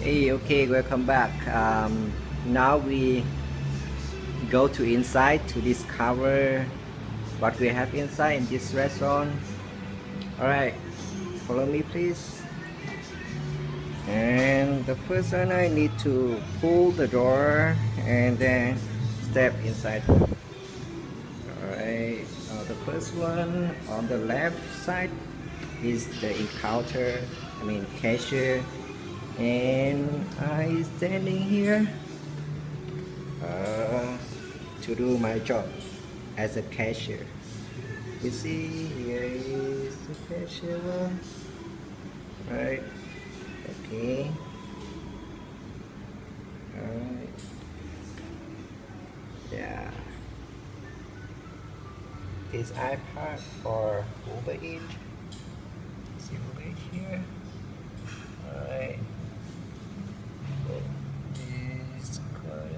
Hey, okay, welcome back. Um, now we go to inside to discover what we have inside in this restaurant. Alright, follow me please. And the first one I need to pull the door and then step inside. Alright, uh, the first one on the left side is the encounter, I mean cashier and I standing here uh, to do my job as a cashier. You see, here is the cashier. Right. Okay. Alright. Yeah. This iPad or Uber Eats. See Eats here. Alright. This color.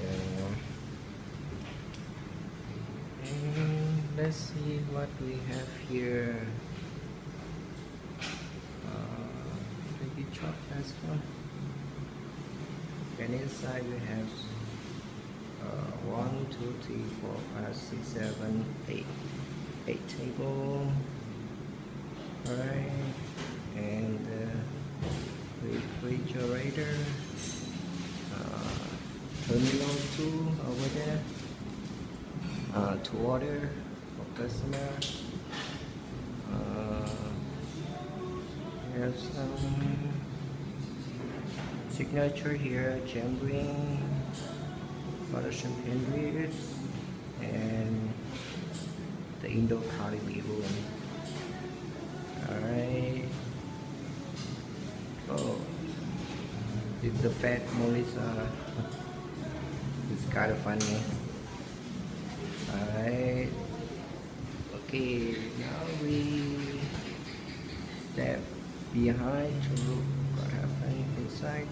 Yeah. And let's see what we have here. Uh, chop as well. And inside we have uh, one, two, three, four, five, six, seven, eight, table. Alright, and uh, refrigerator, uh, terminal two over there, uh, to order for customer. Uh, have some signature here, jambling, butter champagne beer, and the Indo Kali balloon. Alright. Oh, it's the fat Melissa. It's kind of funny. Alright. Okay, now we step behind to look what happened inside.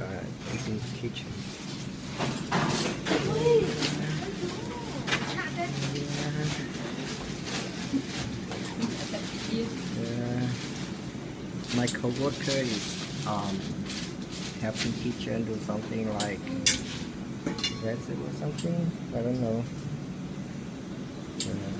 Alright, it's in the kitchen. My coworker is um, helping kitchen do something like or something. I don't know. Uh,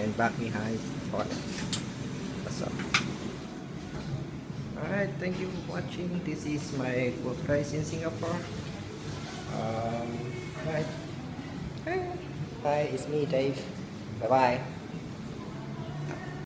And back behind toilet. What's up? Alright, thank you for watching. This is my workplace in Singapore. Um, right. Hi, it's me, Dave. Bye bye.